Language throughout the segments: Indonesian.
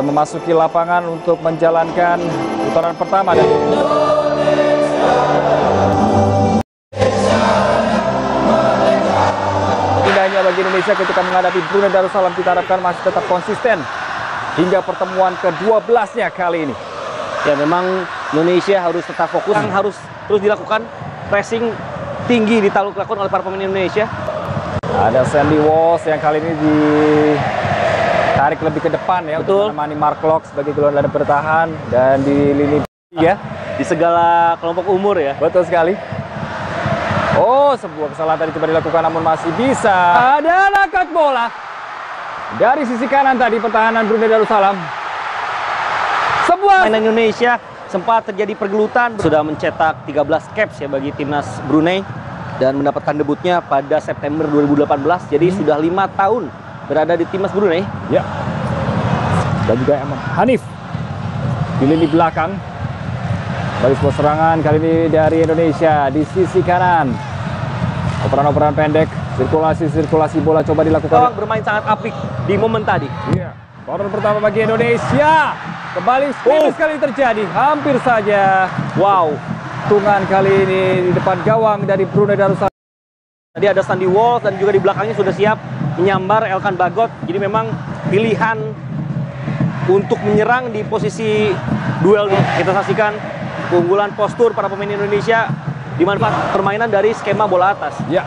sudah memasuki lapangan untuk menjalankan putaran pertama dan Indahnya bagi Indonesia ketika menghadapi Brunei Darussalam kita harapkan masih tetap konsisten hingga pertemuan ke-12-nya kali ini. Ya memang Indonesia harus tetap fokus, yang harus terus dilakukan pressing tinggi dilakukan oleh para pemain Indonesia. Ada Sandy Walsh yang kali ini ditarik lebih ke depan ya Betul. untuk menemani Mark Locke sebagai gelandang bertahan dan di lini ya Di segala kelompok umur ya. betul sekali. Oh, sebuah kesalahan tadi coba dilakukan namun masih bisa. Ada nakat bola dari sisi kanan tadi pertahanan Brunei Darussalam. Sebuah Mainan Indonesia sempat terjadi pergelutan, sudah mencetak 13 caps ya bagi timnas Brunei dan mendapatkan debutnya pada September 2018. Jadi sudah lima tahun berada di timnas Brunei. Ya. Dan juga Emam Hanif di lini belakang. Balik sebuah serangan kali ini dari Indonesia di sisi kanan. Operan-operan pendek, sirkulasi-sirkulasi bola coba dilakukan. bermain sangat apik di momen tadi. Iya. Corner pertama bagi Indonesia. Kembali Oh. sekali terjadi. Hampir saja Wow. tungan kali ini di depan gawang dari Brunei Darussalam. Tadi ada Sandy Walsh dan juga di belakangnya sudah siap menyambar Elkan Bagot. Jadi memang pilihan untuk menyerang di posisi duel kita saksikan keunggulan postur para pemain Indonesia dimanfaat permainan dari skema bola atas. Ya.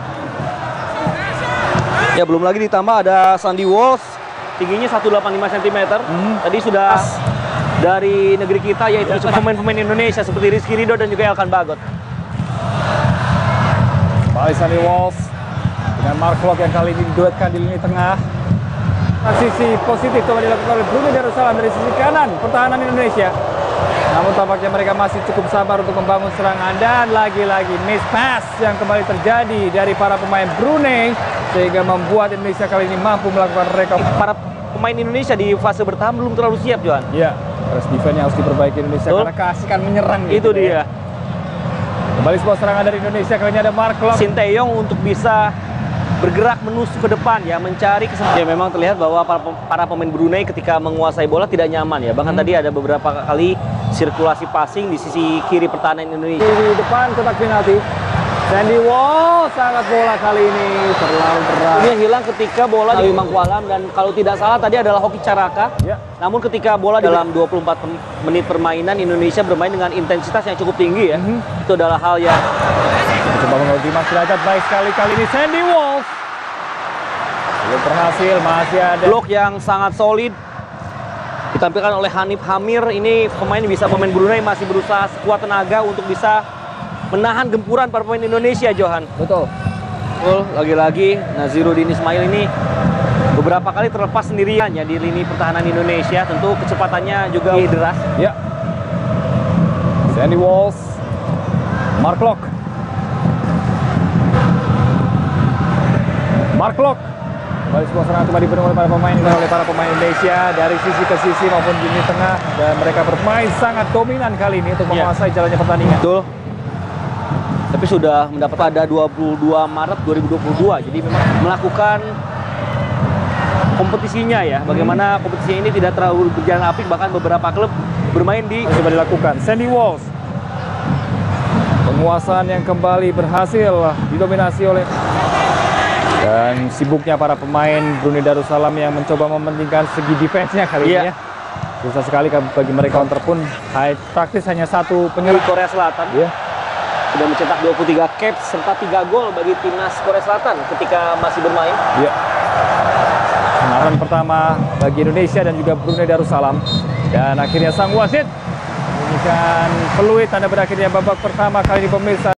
Ya belum lagi ditambah ada Sandy Walsh tingginya 185 cm. Hmm. Tadi sudah dari negeri kita yaitu pemain-pemain Indonesia seperti Rizky Ridho dan juga Elkan Bagot. Balik Sunny Walsh dengan Mark Locke yang kali ini diduetkan di lini tengah. Sisi positif coba dilakukan oleh Brunei Darussalam dari sisi kanan pertahanan Indonesia. Namun tampaknya mereka masih cukup sabar untuk membangun serangan dan lagi-lagi miss pass yang kembali terjadi dari para pemain Brunei sehingga membuat Indonesia kali ini mampu melakukan recovery. Para pemain Indonesia di fase bertahan belum terlalu siap, Johan. Ya, press defense yang harus diperbaiki Indonesia Betul. karena keasikan menyerang Itu gitu ya. dia. Kembali sebuah serangan dari Indonesia kali ini ada Mark Locke. Sinteyong untuk bisa bergerak menusuk ke depan ya mencari kesempatan. Ya memang terlihat bahwa para, para pemain Brunei ketika menguasai bola tidak nyaman ya. Bahkan tadi ada beberapa kali sirkulasi passing di sisi kiri pertahanan Indonesia. di depan kotak penalti. Sandy Wall sangat bola kali ini terlalu berat. Ini yang hilang ketika bola di Mangkualam dan kalau tidak salah tadi adalah hoki Caraka. Ya. Namun ketika bola dalam 24 pem- menit permainan Indonesia bermain dengan intensitas yang cukup tinggi ya. Mhm. Itu adalah hal yang Coba menguji Mas Derajat baik sekali kali ini Sandy Walsh. Belum berhasil, masih ada. blok yang sangat solid ditampilkan oleh Hanif Hamir ini pemain bisa pemain Brunei masih berusaha sekuat tenaga untuk bisa menahan gempuran para pemain Indonesia Johan Betul. Betul, lagi-lagi Naziruddin Ismail ini beberapa kali terlepas sendirian ya di lini pertahanan Indonesia tentu kecepatannya juga deras Ya. Sandy Walsh. Mark Locke. Mark Locke. Kembali sebuah serangan coba dipenuhi oleh para pemain oleh para pemain Indonesia dari sisi ke sisi maupun di lini tengah dan mereka bermain sangat dominan kali ini untuk Ya. menguasai jalannya pertandingan. betul tapi sudah mendapat pada 22 Maret 2022 jadi memang melakukan kompetisinya ya bagaimana kompetisi ini tidak terlalu berjalan apik bahkan beberapa klub bermain di coba dilakukan. Sandy Walsh. Penguasaan yang kembali berhasil didominasi oleh dan sibuknya para pemain Brunei Darussalam yang mencoba mementingkan segi defense-nya kali ini Iya. ya. Susah sekali bagi mereka counter pun high praktis hanya satu di penyerang. Korea Selatan Ya. sudah mencetak 23 caps serta 3 gol bagi timnas Korea Selatan ketika masih bermain. Ya. Kemenangan pertama bagi Indonesia dan juga Brunei Darussalam. Dan akhirnya sang wasit membunyikan peluit tanda berakhirnya babak pertama kali ini pemirsa.